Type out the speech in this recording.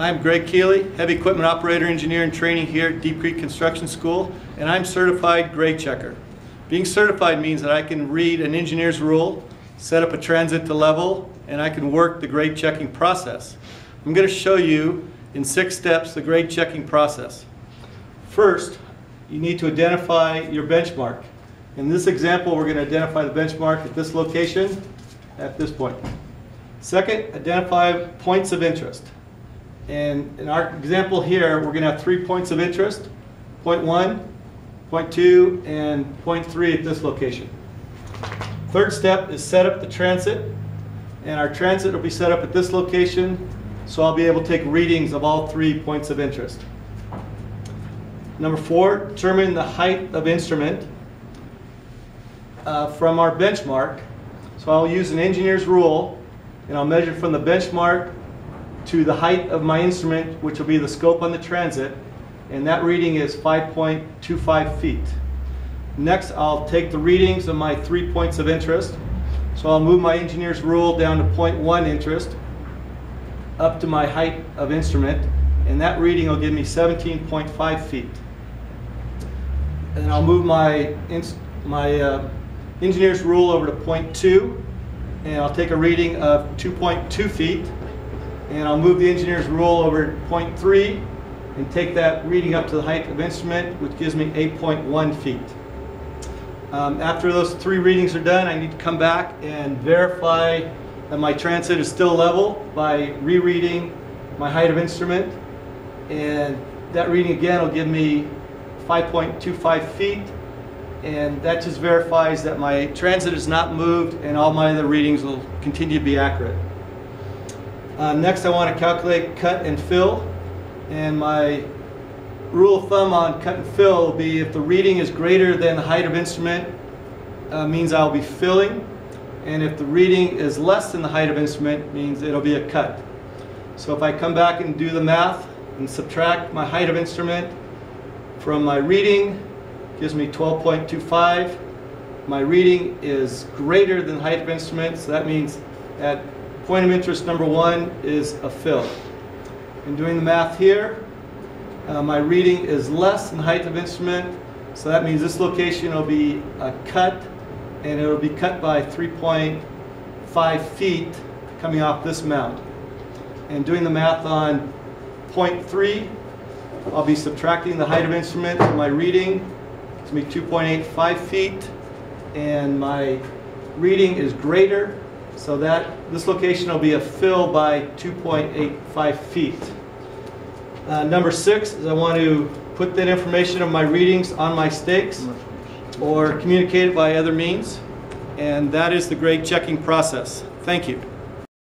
I'm Greg Kealey, Heavy Equipment Operator Engineer and Training here at Deep Creek Construction School, and I'm certified grade checker. Being certified means that I can read an engineer's rule, set up a transit to level, and I can work the grade checking process. I'm going to show you in six steps the grade checking process. First, you need to identify your benchmark. In this example, we're going to identify the benchmark at this location, at this point. Second, identify points of interest. And in our example here, we're going to have three points of interest, point one, point two, and point three at this location. Third step is set up the transit. And our transit will be set up at this location, so I'll be able to take readings of all three points of interest. Number four, determine the height of instrument uh, from our benchmark. So I'll use an engineer's rule, and I'll measure from the benchmark to the height of my instrument, which will be the scope on the transit, and that reading is 5.25 feet. Next, I'll take the readings of my three points of interest. So I'll move my engineer's rule down to 0.1 interest, up to my height of instrument, and that reading will give me 17.5 feet. And I'll move my, my uh, engineer's rule over to 0.2, and I'll take a reading of 2.2 feet, and I'll move the engineer's rule over to 0.3 and take that reading up to the height of instrument, which gives me 8.1 feet. Um, after those three readings are done, I need to come back and verify that my transit is still level by rereading my height of instrument. And that reading again will give me 5.25 feet. And that just verifies that my transit is not moved and all my other readings will continue to be accurate. Uh, next, I want to calculate cut and fill. And my rule of thumb on cut and fill will be if the reading is greater than the height of instrument, uh, means I'll be filling. And if the reading is less than the height of instrument, means it'll be a cut. So if I come back and do the math and subtract my height of instrument from my reading, gives me 12.25. My reading is greater than height of instrument, so that means at Point of interest number one is a fill. In doing the math here, uh, my reading is less than height of instrument, so that means this location will be a cut, and it will be cut by 3.5 feet coming off this mount. And doing the math on point 0.3, I'll be subtracting the height of instrument from my reading. It's going to be 2.85 feet, and my reading is greater so that this location will be a fill by 2.85 feet. Uh, number six is I want to put that information of my readings on my stakes or communicate it by other means. And that is the grade checking process. Thank you.